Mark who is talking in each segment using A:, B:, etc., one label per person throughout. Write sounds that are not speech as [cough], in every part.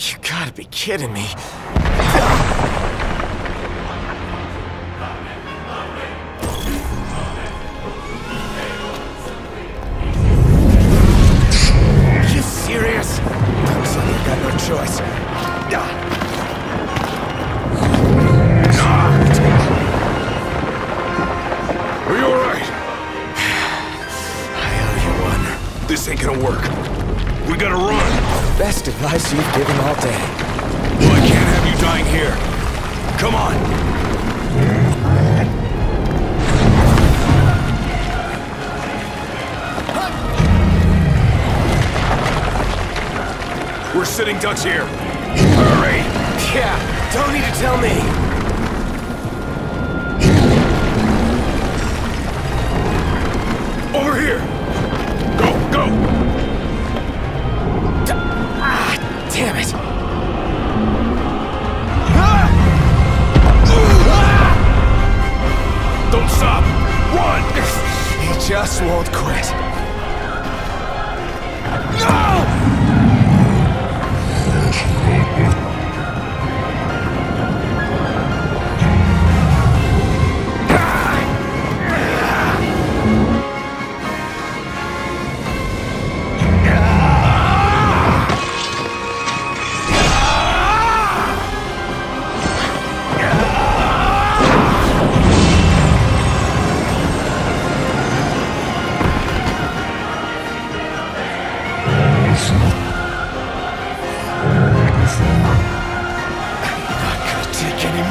A: You gotta be kidding me. you serious? Looks like I got no choice.
B: Are you alright? [sighs]
A: I owe you one.
B: This ain't gonna work. We gotta run.
A: Best advice you've given all day.
B: Well, I can't have you dying here. Come on. We're sitting ducks here. Hurry!
A: Yeah, don't need to tell me. Just won't quit.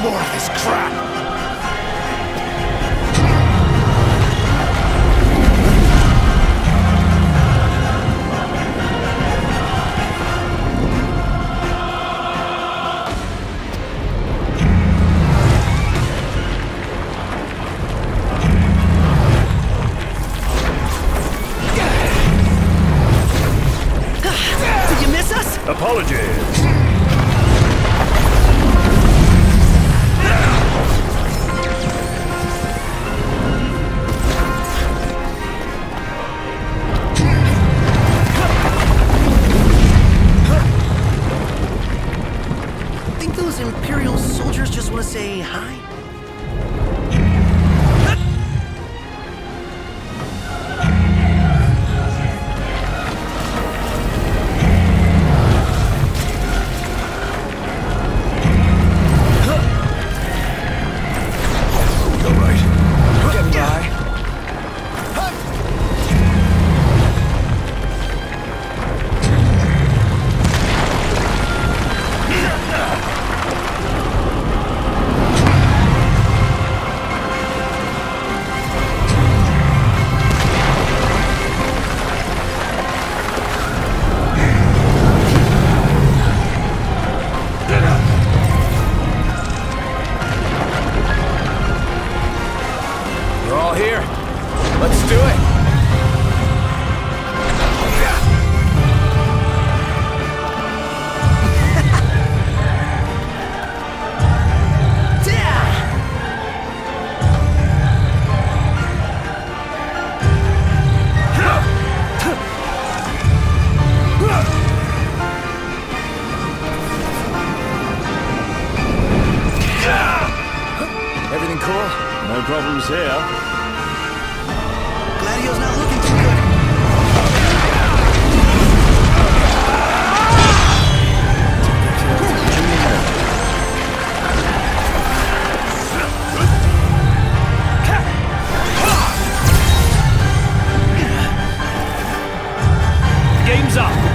A: More of this crap.
C: You miss us?
B: Apologies.
C: Imperial soldiers just want to say hi?
A: Let's do it. Everything cool?
D: No problems here. Up.